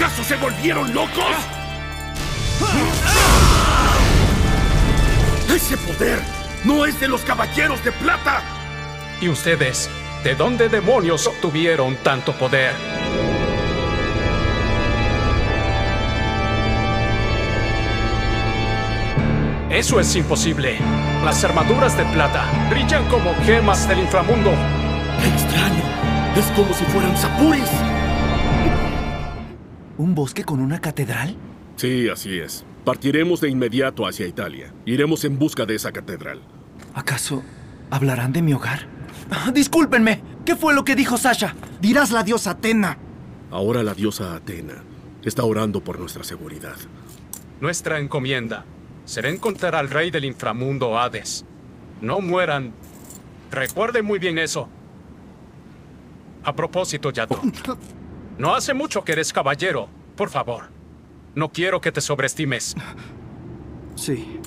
¿Acaso se volvieron locos? ¡Ese poder no es de los caballeros de plata! ¿Y ustedes? ¿De dónde demonios obtuvieron tanto poder? Eso es imposible. Las armaduras de plata brillan como gemas del inframundo. ¡Qué extraño! Es como si fueran sapuris. ¿Un bosque con una catedral? Sí, así es. Partiremos de inmediato hacia Italia. Iremos en busca de esa catedral. ¿Acaso hablarán de mi hogar? Ah, Discúlpenme. ¿Qué fue lo que dijo Sasha? Dirás la diosa Atena. Ahora la diosa Atena está orando por nuestra seguridad. Nuestra encomienda será encontrar al rey del inframundo Hades. No mueran. Recuerden muy bien eso. A propósito, Yato. No hace mucho que eres caballero. Por favor. No quiero que te sobreestimes. Sí.